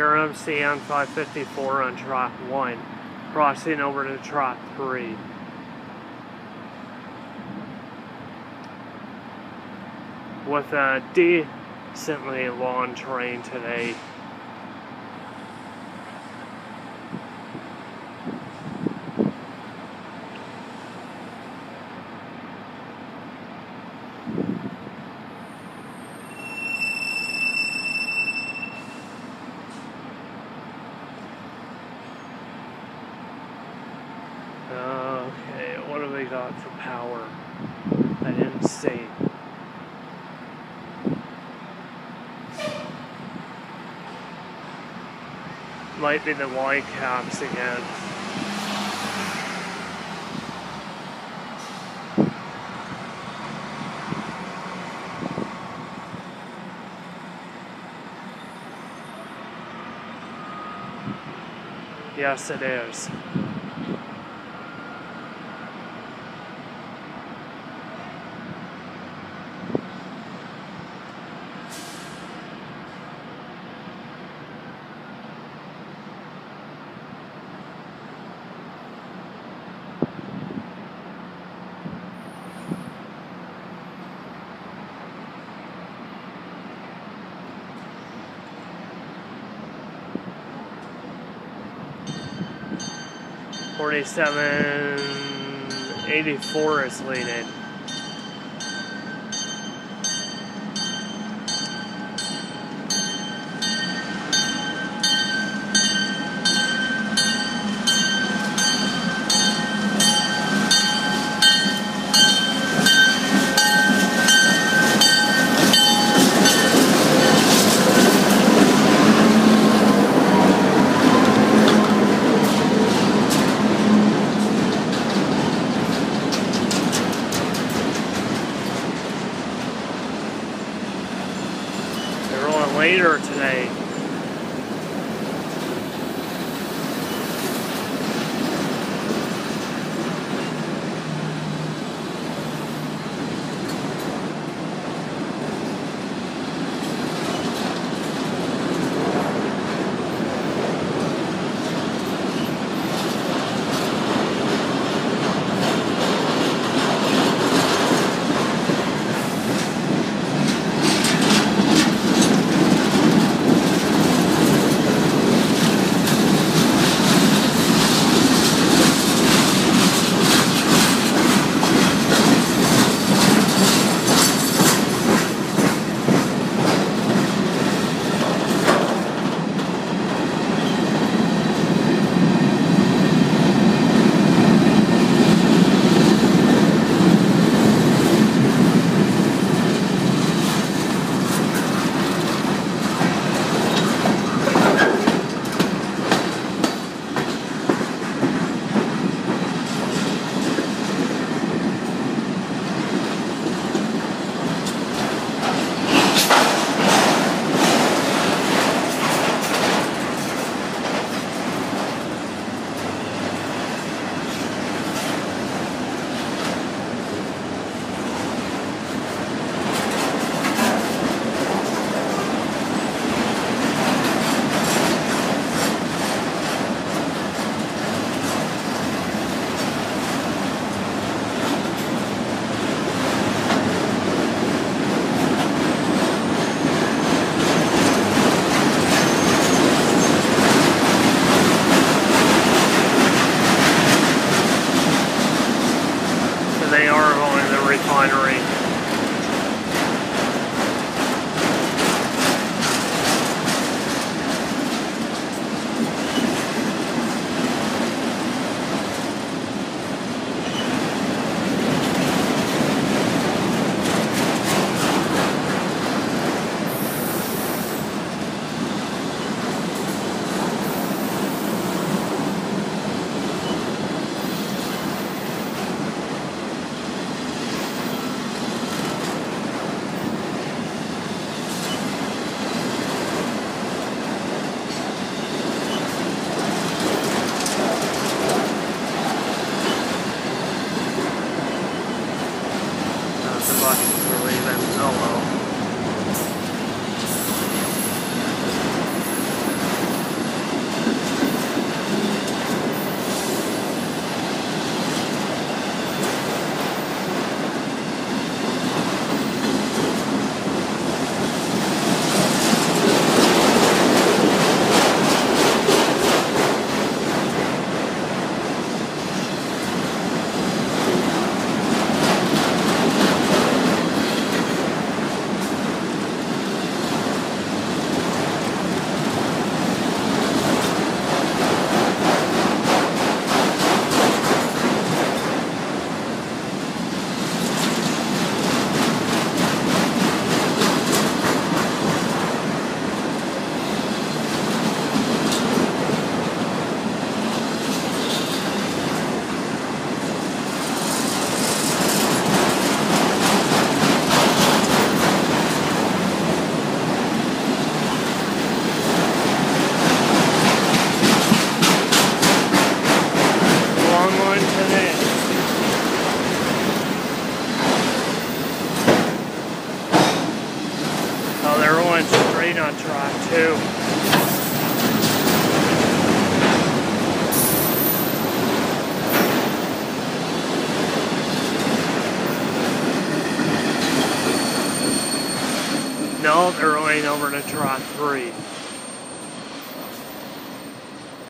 Here MCN 554 on track 1, crossing over to track 3. With a decently long train today. Got for power? Didn't see. Might be the wide cabs again. Yes, it is. Forty-seven eighty-four is leading. refinery. believe in Zillow. Two. No, they're going over to trot three.